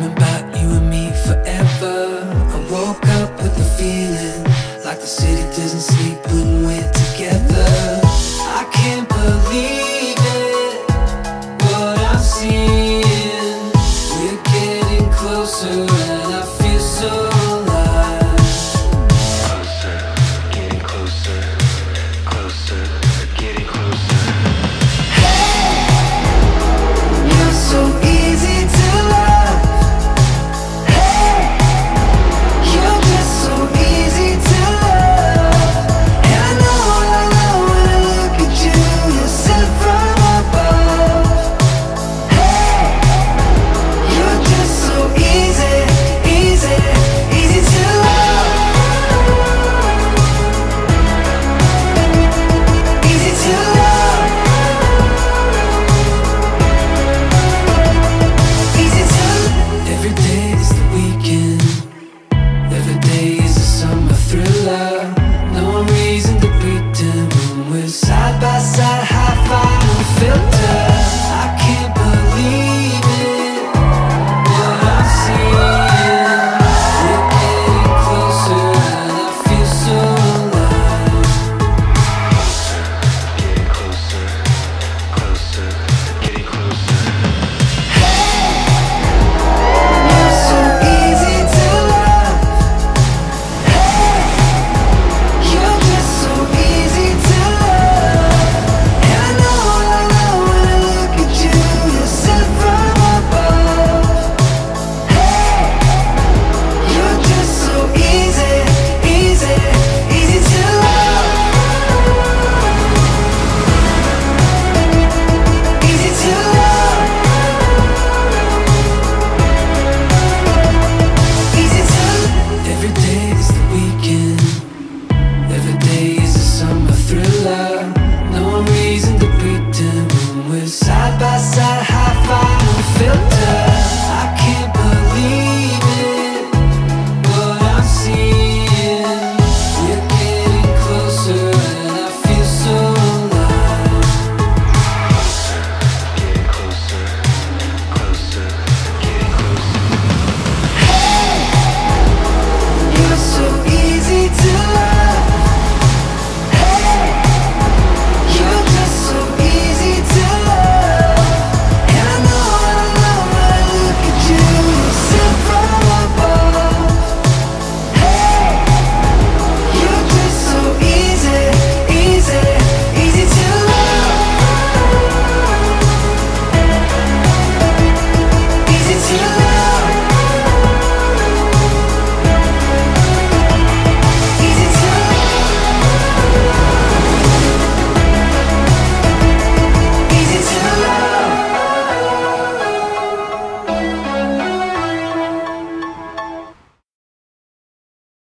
coming back. Side, side, high five, filter